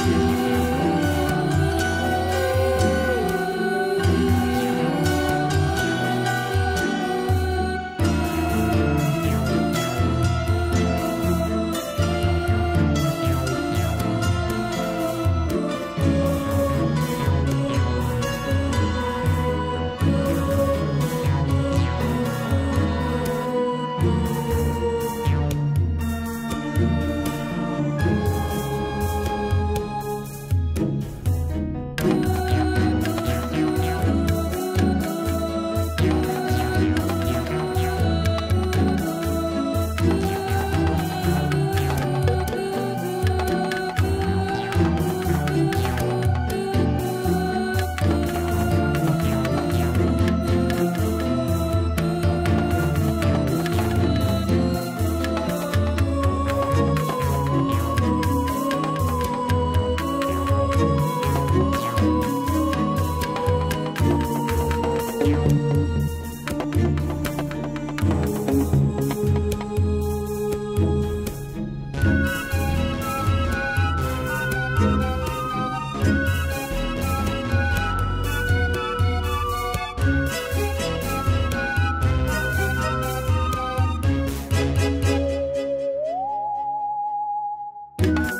Yeah.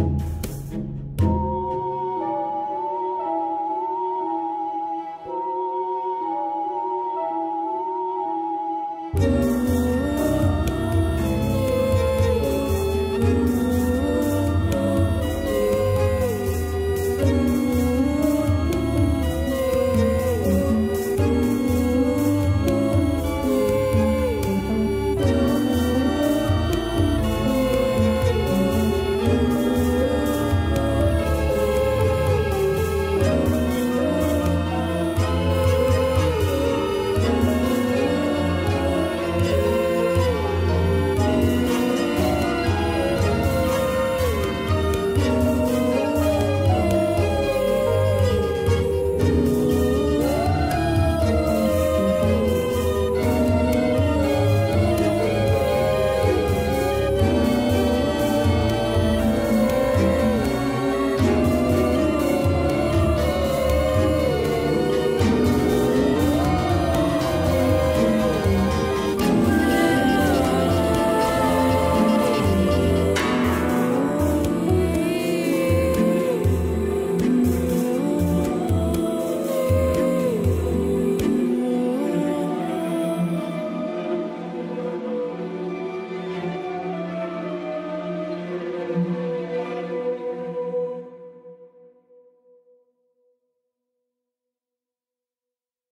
you.